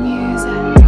music.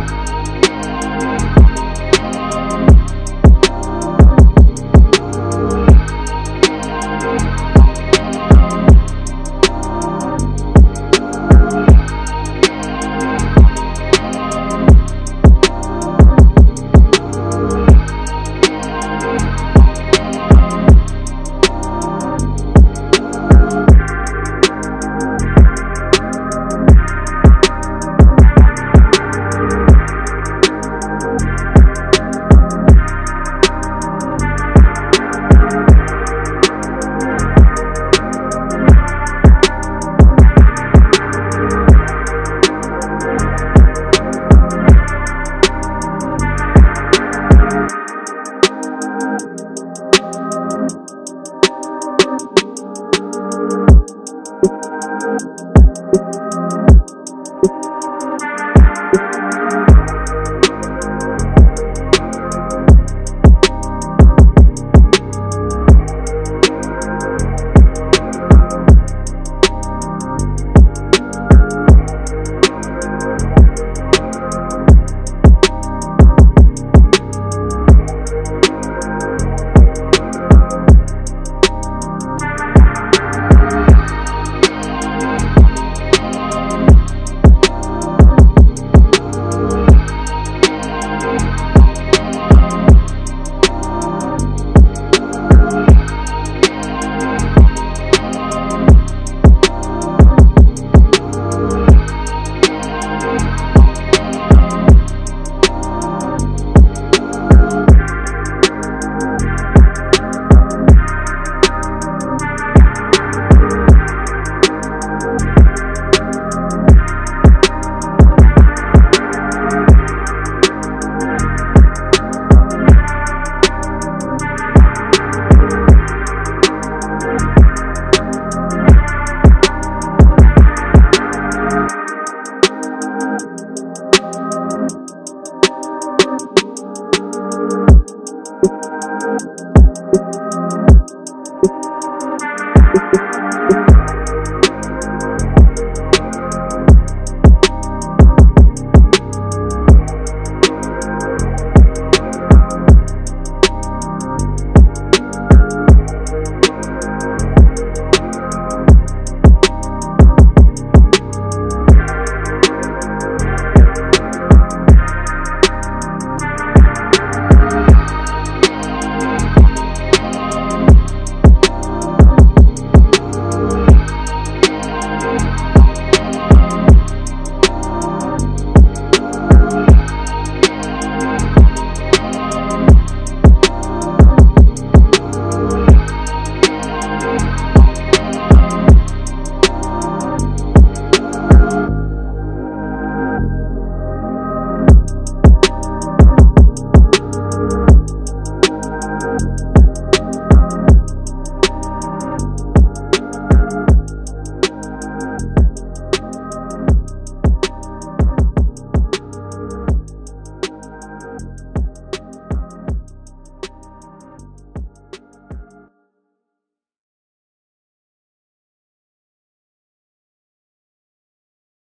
you